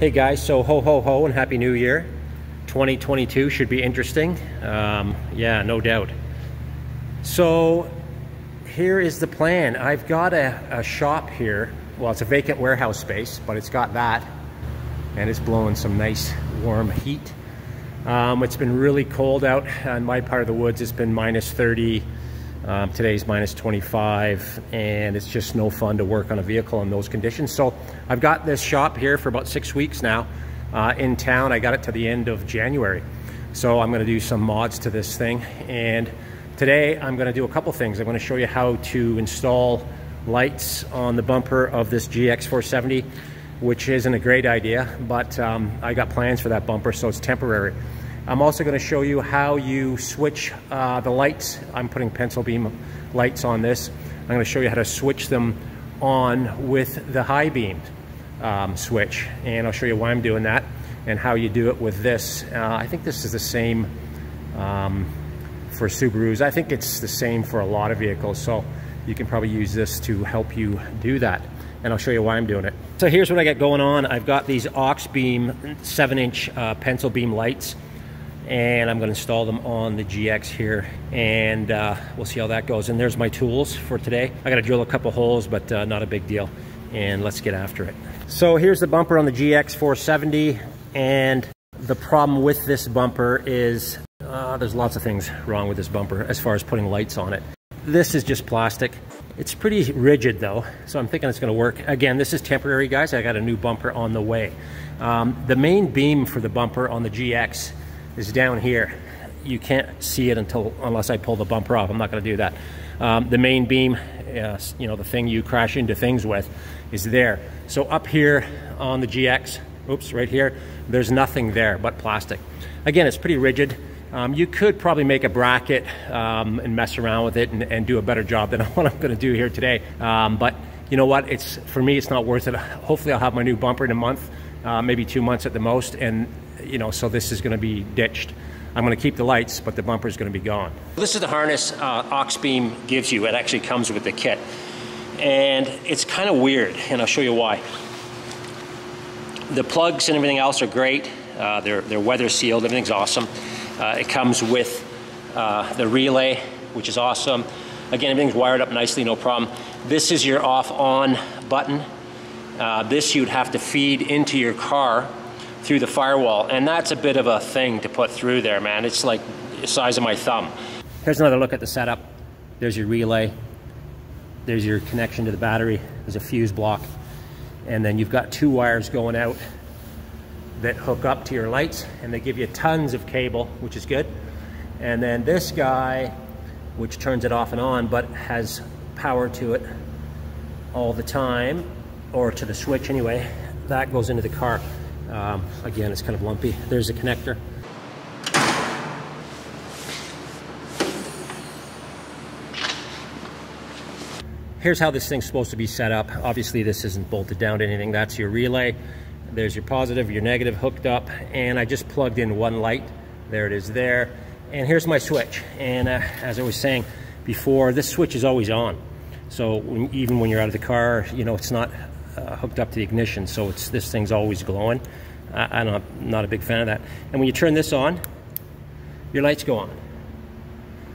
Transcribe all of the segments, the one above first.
Hey guys, so ho ho ho and happy new year. 2022 should be interesting. Um, yeah, no doubt. So here is the plan. I've got a, a, shop here. Well, it's a vacant warehouse space, but it's got that. And it's blowing some nice warm heat. Um, it's been really cold out in my part of the woods. It's been minus 30. Um, today's minus 25 and it's just no fun to work on a vehicle in those conditions. So I've got this shop here for about six weeks now uh, in town. I got it to the end of January. So I'm gonna do some mods to this thing. And today I'm gonna do a couple things. I'm gonna show you how to install lights on the bumper of this GX470, which isn't a great idea, but um, I got plans for that bumper, so it's temporary. I'm also gonna show you how you switch uh, the lights. I'm putting pencil beam lights on this. I'm gonna show you how to switch them on with the high beamed um, switch. And I'll show you why I'm doing that and how you do it with this. Uh, I think this is the same um, for Subarus. I think it's the same for a lot of vehicles. So you can probably use this to help you do that. And I'll show you why I'm doing it. So here's what I got going on. I've got these Auxbeam seven inch uh, pencil beam lights and I'm going to install them on the GX here and uh, we'll see how that goes. And there's my tools for today. I got to drill a couple holes but uh, not a big deal and let's get after it. So here's the bumper on the GX 470 and the problem with this bumper is uh, there's lots of things wrong with this bumper as far as putting lights on it. This is just plastic. It's pretty rigid though so I'm thinking it's going to work. Again this is temporary guys. I got a new bumper on the way. Um, the main beam for the bumper on the GX is down here. You can't see it until unless I pull the bumper off. I'm not going to do that. Um, the main beam, uh, you know, the thing you crash into things with, is there. So up here on the GX, oops, right here, there's nothing there but plastic. Again, it's pretty rigid. Um, you could probably make a bracket um, and mess around with it and, and, do a better job than what I'm going to do here today. Um, but you know what? It's for me, it's not worth it. Hopefully, I'll have my new bumper in a month, uh, maybe two months at the most, and you know, so this is going to be ditched. I'm going to keep the lights, but the bumper is going to be gone. This is the harness uh, Auxbeam gives you. It actually comes with the kit. And it's kind of weird, and I'll show you why. The plugs and everything else are great. Uh, they're, they're weather sealed, everything's awesome. Uh, it comes with uh, the relay, which is awesome. Again, everything's wired up nicely, no problem. This is your off on button. Uh, this you'd have to feed into your car through the firewall. And that's a bit of a thing to put through there, man. It's like the size of my thumb. Here's another look at the setup. There's your relay. There's your connection to the battery. There's a fuse block. And then you've got two wires going out that hook up to your lights and they give you tons of cable, which is good. And then this guy, which turns it off and on, but has power to it all the time, or to the switch anyway, that goes into the car. Um, again, it's kind of lumpy. There's a connector. Here's how this thing's supposed to be set up. Obviously, this isn't bolted down to anything. That's your relay. There's your positive, your negative hooked up, and I just plugged in one light. There it is there. And here's my switch. And uh, as I was saying before, this switch is always on. So when, even when you're out of the car, you know, it's not uh, hooked up to the ignition, so it's this thing's always glowing. I, I'm not a big fan of that. And when you turn this on, your lights go on.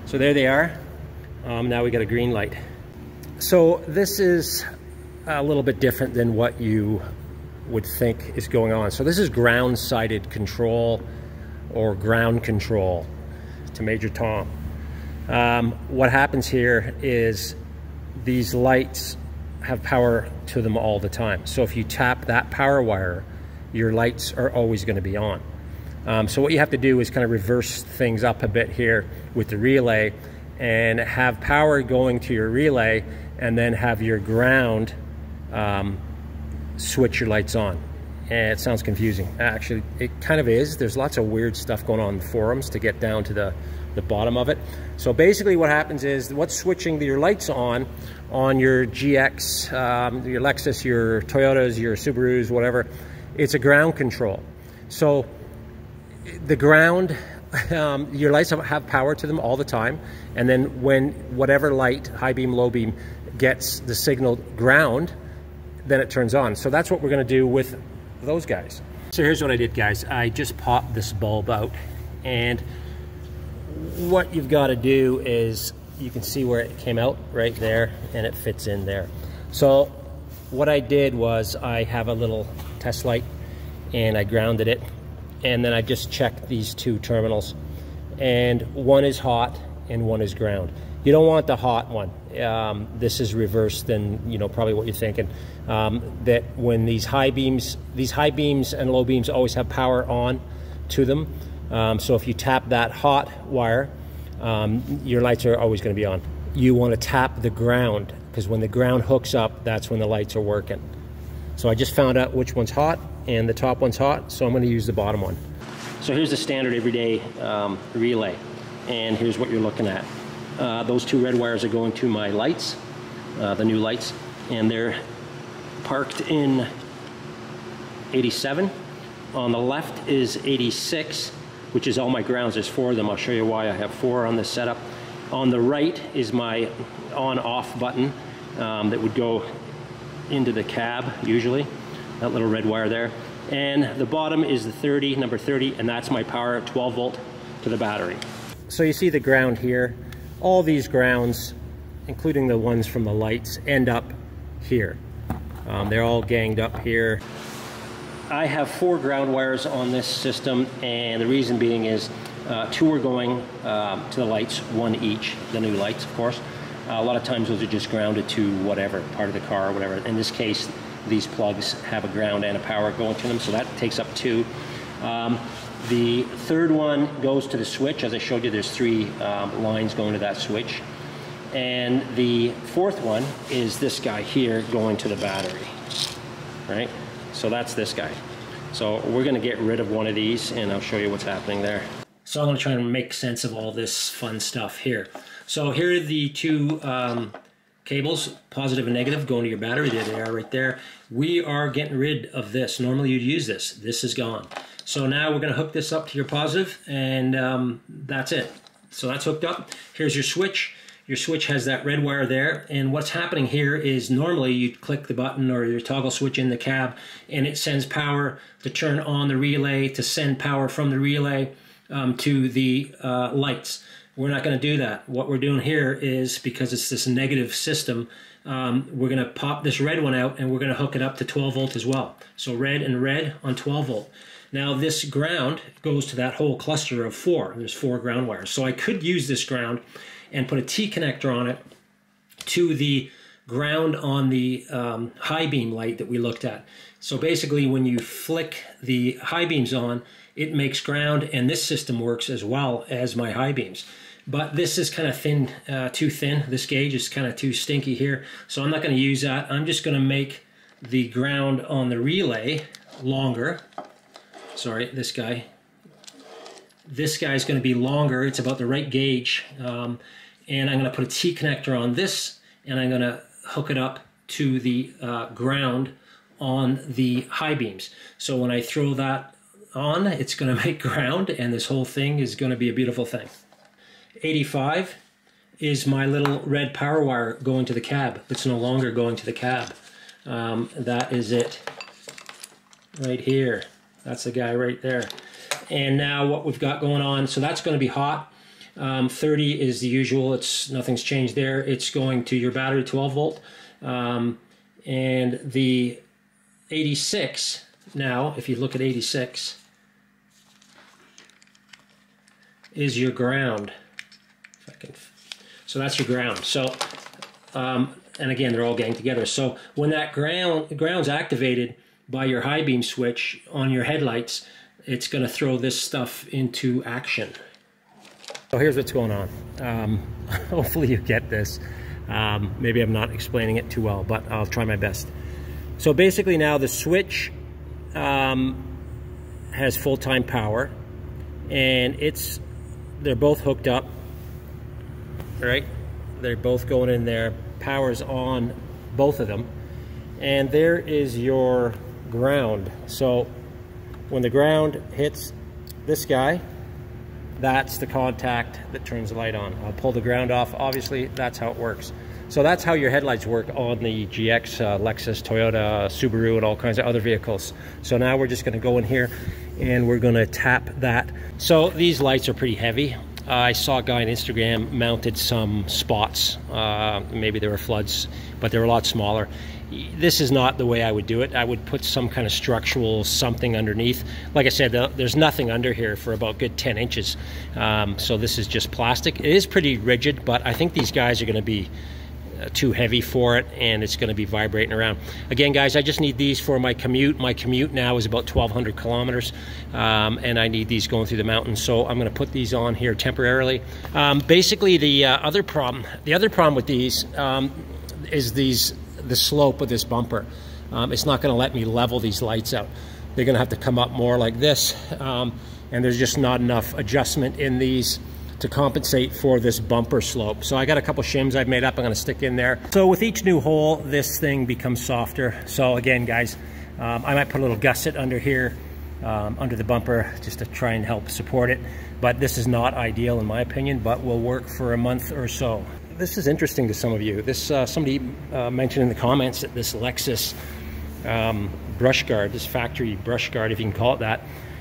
So there they are. Um, now we got a green light. So this is a little bit different than what you would think is going on. So this is ground-sided control or ground control to Major Tom. Um, what happens here is these lights have power to them all the time. So if you tap that power wire, your lights are always going to be on. Um, so what you have to do is kind of reverse things up a bit here with the relay and have power going to your relay and then have your ground um, switch your lights on. And it sounds confusing. Actually, it kind of is. There's lots of weird stuff going on in the forums to get down to the, the bottom of it. So basically what happens is what's switching your lights on on your GX, um, your Lexus, your Toyotas, your Subarus, whatever, it's a ground control. So the ground, um, your lights have power to them all the time. And then when whatever light, high beam, low beam, gets the signal ground, then it turns on. So that's what we're gonna do with those guys. So here's what I did guys. I just popped this bulb out and what you've got to do is you can see where it came out right there and it fits in there. So what I did was I have a little test light and I grounded it and then I just checked these two terminals and one is hot and one is ground. You don't want the hot one. Um, this is reversed than you know probably what you're thinking. Um, that when these high beams, these high beams and low beams always have power on to them. Um, so if you tap that hot wire, um, your lights are always going to be on. You want to tap the ground because when the ground hooks up, that's when the lights are working. So I just found out which one's hot and the top one's hot, so I'm going to use the bottom one. So here's the standard everyday um, relay, and here's what you're looking at. Uh, those two red wires are going to my lights, uh, the new lights, and they're parked in 87. On the left is 86 which is all my grounds. There's four of them. I'll show you why I have four on this setup. On the right is my on-off button um, that would go into the cab, usually. That little red wire there. And the bottom is the 30, number 30, and that's my power, 12 volt to the battery. So you see the ground here. All these grounds, including the ones from the lights, end up here. Um, they're all ganged up here. I have four ground wires on this system, and the reason being is uh, two are going um, to the lights, one each, the new lights, of course. Uh, a lot of times those are just grounded to whatever, part of the car or whatever. In this case, these plugs have a ground and a power going to them, so that takes up two. Um, the third one goes to the switch. As I showed you, there's three um, lines going to that switch. And the fourth one is this guy here going to the battery, right? So that's this guy. So we're gonna get rid of one of these and I'll show you what's happening there. So I'm gonna try and make sense of all this fun stuff here. So here are the two um, cables, positive and negative, going to your battery. There they are right there. We are getting rid of this. Normally you'd use this. This is gone. So now we're gonna hook this up to your positive and um, that's it. So that's hooked up. Here's your switch your switch has that red wire there. And what's happening here is normally you click the button or your toggle switch in the cab and it sends power to turn on the relay to send power from the relay um, to the uh, lights. We're not going to do that. What we're doing here is because it's this negative system um, we're going to pop this red one out and we're going to hook it up to 12 volt as well. So red and red on 12 volt. Now this ground goes to that whole cluster of four. There's four ground wires. So I could use this ground and put a T connector on it to the ground on the um, high beam light that we looked at. So basically when you flick the high beams on, it makes ground and this system works as well as my high beams. But this is kind of thin, uh, too thin. This gauge is kind of too stinky here. So I'm not going to use that. I'm just going to make the ground on the relay longer. Sorry, this guy. This guy is going to be longer. It's about the right gauge. Um, and I'm going to put a T connector on this and I'm going to hook it up to the uh, ground on the high beams. So when I throw that on, it's going to make ground and this whole thing is going to be a beautiful thing. 85 is my little red power wire going to the cab. It's no longer going to the cab. Um, that is it right here. That's the guy right there. And now what we've got going on, so that's going to be hot. Um, 30 is the usual. It's nothing's changed there. It's going to your battery 12 volt. Um, and the 86 now, if you look at 86, is your ground. Can, so that's your ground. So, um, and again, they're all getting together. So when that ground ground's activated by your high beam switch on your headlights, it's going to throw this stuff into action. So here's what's going on. Um, hopefully you get this. Um, maybe I'm not explaining it too well, but I'll try my best. So basically now the switch um, has full-time power and it's they're both hooked up right they're both going in there power's on both of them and there is your ground so when the ground hits this guy that's the contact that turns the light on. I'll pull the ground off. Obviously, that's how it works. So that's how your headlights work on the GX, uh, Lexus, Toyota, Subaru, and all kinds of other vehicles. So now we're just gonna go in here and we're gonna tap that. So these lights are pretty heavy. I saw a guy on Instagram mounted some spots. Uh, maybe there were floods, but they were a lot smaller. This is not the way I would do it. I would put some kind of structural something underneath. Like I said, there's nothing under here for about good 10 inches. Um, so this is just plastic. It is pretty rigid, but I think these guys are going to be uh, too heavy for it and it's going to be vibrating around. Again, guys, I just need these for my commute. My commute now is about 1,200 kilometers um, and I need these going through the mountains. So I'm going to put these on here temporarily. Um, basically, the uh, other problem, the other problem with these um, is these the slope of this bumper. Um, it's not going to let me level these lights out. They're going to have to come up more like this um, and there's just not enough adjustment in these to compensate for this bumper slope. So I got a couple shims I've made up I'm gonna stick in there. So with each new hole, this thing becomes softer. So again, guys, um, I might put a little gusset under here, um, under the bumper, just to try and help support it. But this is not ideal in my opinion, but will work for a month or so. This is interesting to some of you. This uh, Somebody uh, mentioned in the comments that this Lexus um, brush guard, this factory brush guard, if you can call it that,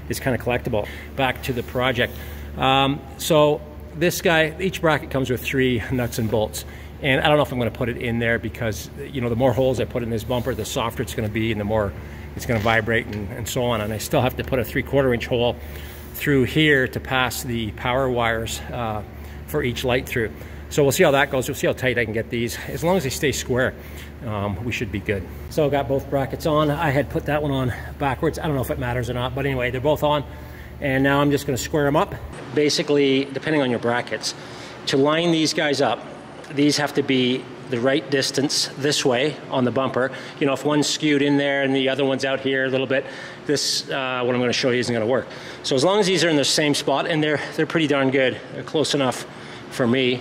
is kind of collectible. Back to the project. Um, so this guy, each bracket comes with three nuts and bolts. And I don't know if I'm going to put it in there because, you know, the more holes I put in this bumper, the softer it's going to be and the more it's going to vibrate and, and so on. And I still have to put a three quarter inch hole through here to pass the power wires uh, for each light through. So we'll see how that goes. We'll see how tight I can get these. As long as they stay square, um, we should be good. So I got both brackets on. I had put that one on backwards. I don't know if it matters or not, but anyway, they're both on. And now I'm just gonna square them up. Basically, depending on your brackets, to line these guys up, these have to be the right distance this way on the bumper. You know, if one's skewed in there and the other one's out here a little bit, this, uh, what I'm gonna show you isn't gonna work. So as long as these are in the same spot, and they're, they're pretty darn good, they're close enough for me,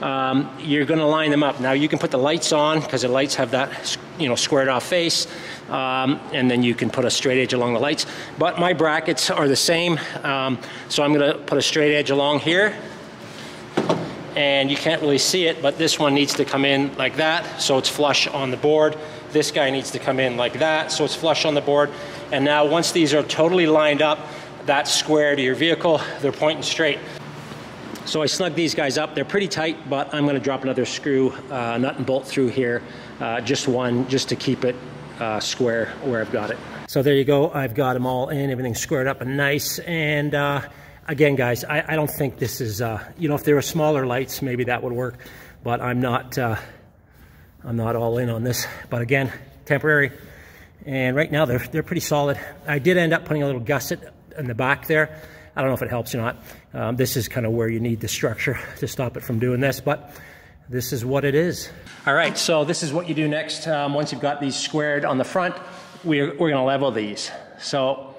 um, you're gonna line them up. Now you can put the lights on, because the lights have that, you know, squared off face um, and then you can put a straight edge along the lights. But my brackets are the same, um, so I'm gonna put a straight edge along here, and you can't really see it, but this one needs to come in like that, so it's flush on the board. This guy needs to come in like that, so it's flush on the board. And now once these are totally lined up, that's square to your vehicle, they're pointing straight. So I snug these guys up. They're pretty tight, but I'm gonna drop another screw, uh, nut and bolt through here, uh, just one, just to keep it uh, square where I've got it. So there you go. I've got them all in, everything squared up and nice. And uh, again, guys, I, I, don't think this is, uh, you know, if there were smaller lights, maybe that would work. But I'm not, uh, I'm not all in on this. But again, temporary. And right now they're, they're pretty solid. I did end up putting a little gusset in the back there. I don't know if it helps or not. Um, this is kind of where you need the structure to stop it from doing this, but this is what it is. All right, so this is what you do next. Um, once you've got these squared on the front, we're, we're gonna level these. So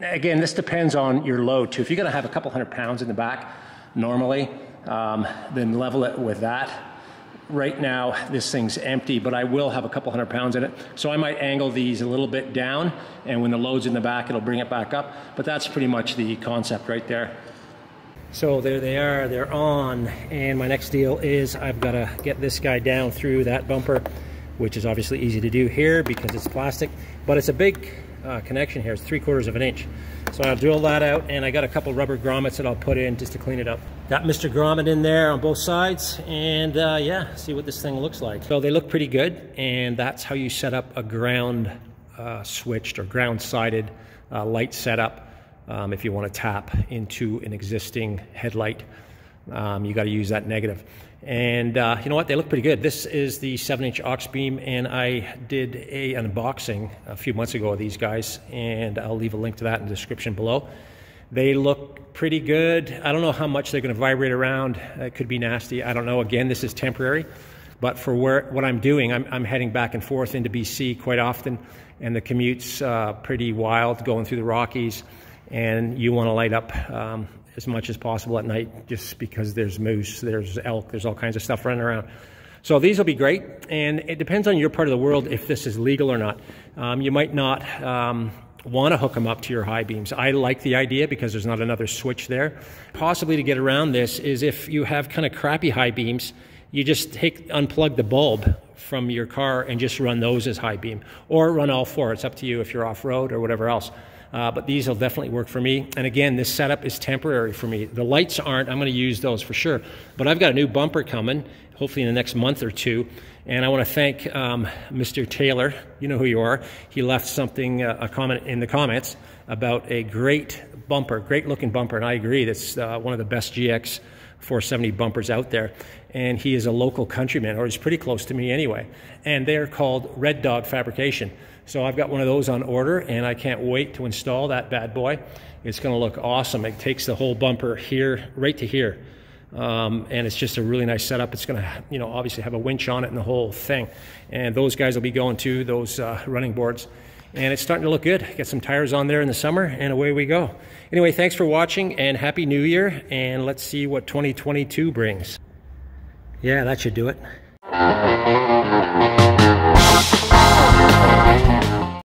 again, this depends on your load too. If you're gonna have a couple hundred pounds in the back normally, um, then level it with that. Right now, this thing's empty, but I will have a couple hundred pounds in it. So I might angle these a little bit down, and when the load's in the back, it'll bring it back up. But that's pretty much the concept right there. So there they are, they're on. And my next deal is I've got to get this guy down through that bumper, which is obviously easy to do here because it's plastic, but it's a big uh, connection here. It's three quarters of an inch. So I'll drill that out and I got a couple rubber grommets that I'll put in just to clean it up. Got Mr. Grommet in there on both sides and uh, yeah, see what this thing looks like. So they look pretty good and that's how you set up a ground uh, switched or ground sided uh, light setup um, if you want to tap into an existing headlight. Um, you got to use that negative. And uh, you know what? They look pretty good. This is the 7-inch Auxbeam, and I did a unboxing a few months ago of these guys, and I'll leave a link to that in the description below. They look pretty good. I don't know how much they're going to vibrate around. It could be nasty. I don't know. Again, this is temporary. But for where, what I'm doing, I'm, I'm heading back and forth into BC quite often, and the commute's uh, pretty wild going through the Rockies and you want to light up um, as much as possible at night just because there's moose, there's elk, there's all kinds of stuff running around. So these will be great, and it depends on your part of the world if this is legal or not. Um, you might not um, want to hook them up to your high beams. I like the idea because there's not another switch there. Possibly to get around this is if you have kind of crappy high beams you just take unplug the bulb from your car and just run those as high beam or run all four. It's up to you if you're off road or whatever else. Uh, but these will definitely work for me. And again, this setup is temporary for me. The lights aren't, I'm going to use those for sure. But I've got a new bumper coming, hopefully in the next month or two. And I want to thank um, Mr. Taylor. You know who you are. He left something, uh, a comment in the comments about a great bumper, great looking bumper. And I agree, that's uh, one of the best GX 470 bumpers out there. And he is a local countryman, or he's pretty close to me anyway. And they're called Red Dog Fabrication. So I've got one of those on order, and I can't wait to install that bad boy. It's going to look awesome. It takes the whole bumper here, right to here. Um, and it's just a really nice setup. It's going to, you know, obviously have a winch on it and the whole thing. And those guys will be going to those uh, running boards. And it's starting to look good. Get some tires on there in the summer, and away we go. Anyway, thanks for watching, and Happy New Year. And let's see what 2022 brings. Yeah, that should do it. Thank you.